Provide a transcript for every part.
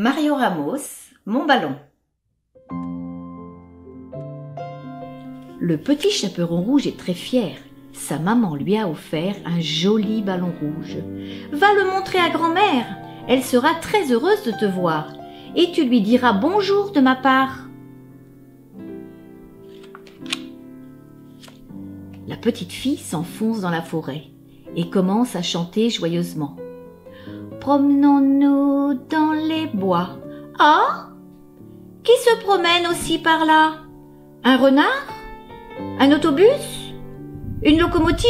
Mario Ramos, mon ballon. Le petit chaperon rouge est très fier. Sa maman lui a offert un joli ballon rouge. Va le montrer à grand-mère. Elle sera très heureuse de te voir. Et tu lui diras bonjour de ma part. La petite fille s'enfonce dans la forêt et commence à chanter joyeusement. Promenons-nous dans les bois. Ah? Qui se promène aussi par là? Un renard? Un autobus? Une locomotive?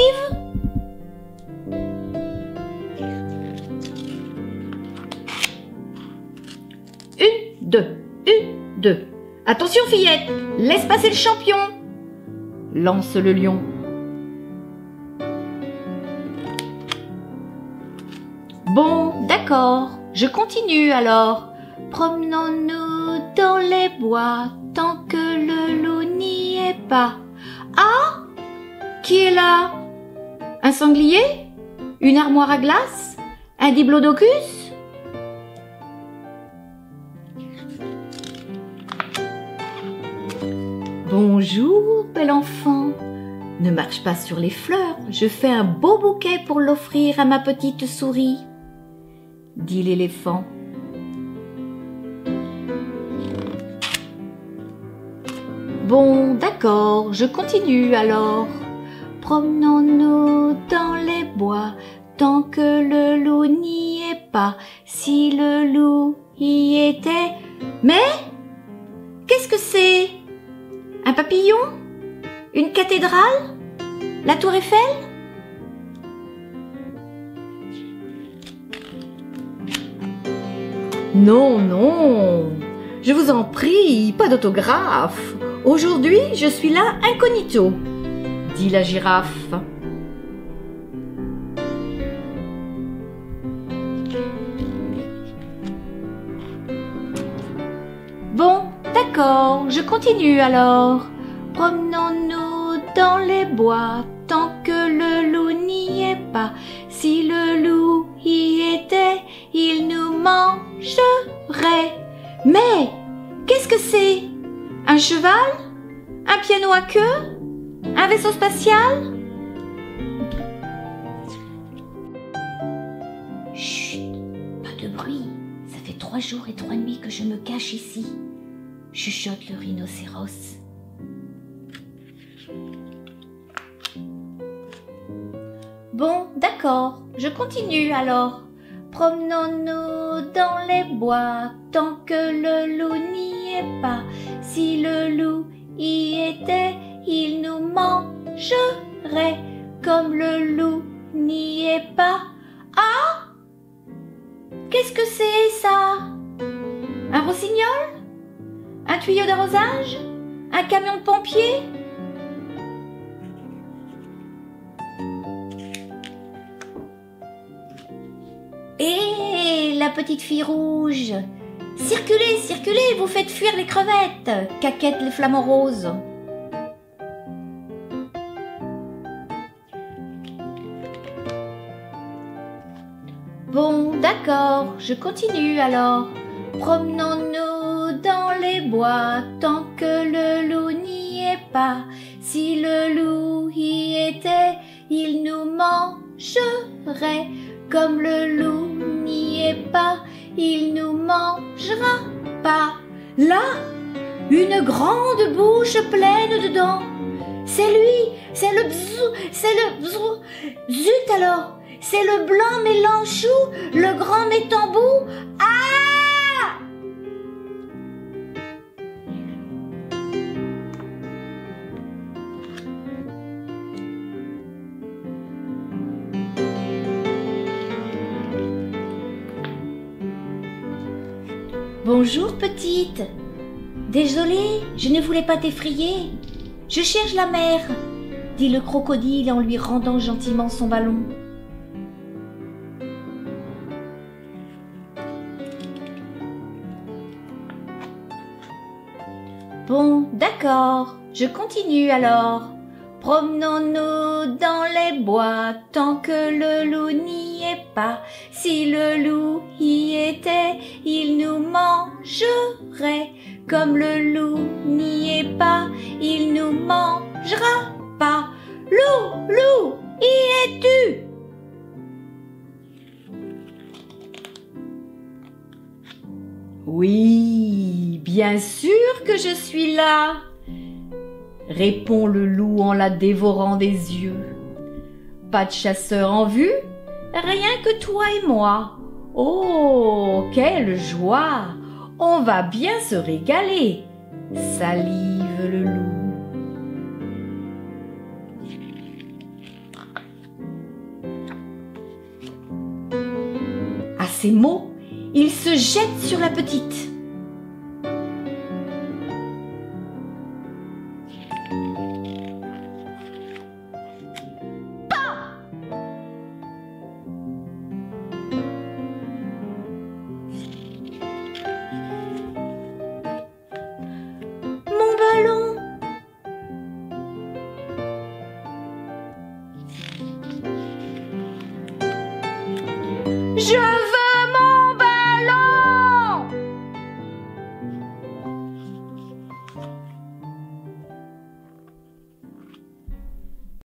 Une, deux, une, deux. Attention fillette, laisse passer le champion lance le lion. Bon, d'accord, je continue alors. Promenons-nous dans les bois tant que le loup n'y est pas. Ah Qui est là? Un sanglier? Une armoire à glace? Un diplodocus? Bonjour, bel enfant. Ne marche pas sur les fleurs, je fais un beau bouquet pour l'offrir à ma petite souris dit l'éléphant. Bon, d'accord, je continue alors. Promenons-nous dans les bois tant que le loup n'y est pas. Si le loup y était. Mais Qu'est-ce que c'est? Un papillon? Une cathédrale? La tour Eiffel? Non, non. Je vous en prie, pas d'autographe. Aujourd'hui, je suis là incognito, dit la girafe. Bon, d'accord, je continue alors. Promenons-nous dans les bois tant que le loup n'y est pas. Si le loup y était, il nous mangerait. Mais qu'est-ce que c'est? Un cheval? Un piano à queue? Un vaisseau spatial? Chut, pas de bruit. Ça fait trois jours et trois nuits que je me cache ici. Chuchote le rhinocéros. Bon, d'accord, je continue alors. Promenons-nous dans les bois tant que le loup n'y est pas. Si le loup y était, il nous mangerait. Comme le loup n'y est pas. Ah Qu'est-ce que c'est ça? Un rossignol? Un tuyau d'arrosage? Un camion de pompiers? Petite fille rouge Circulez, circulez, vous faites fuir les crevettes caquettent les flamants roses. Bon, d'accord, je continue alors. Promenons-nous dans les bois tant que le loup n'y est pas. Si le loup y était, il nous mangerait. Comme le loup pas, il nous mangera pas. Là, une grande bouche pleine de dents. C'est lui, c'est le bzou, c'est le bzou. Zut alors, c'est le blanc mélanchou, le grand métambou. Ah Bonjour petite. Désolée, je ne voulais pas t'effrayer. Je cherche la mère, dit le crocodile en lui rendant gentiment son ballon. Bon, d'accord, je continue alors. Promenons-nous dans les bois tant que le loup n'y est pas. Si le loup Comme le loup n'y est pas, il nous mangera pas. Loup, loup, y es-tu? Oui, bien sûr que je suis là, répond le loup en la dévorant des yeux. Pas de chasseur en vue, rien que toi et moi. Oh, quelle joie On va bien se régaler salive le loup. À ces mots, il se jette sur la petite. Je veux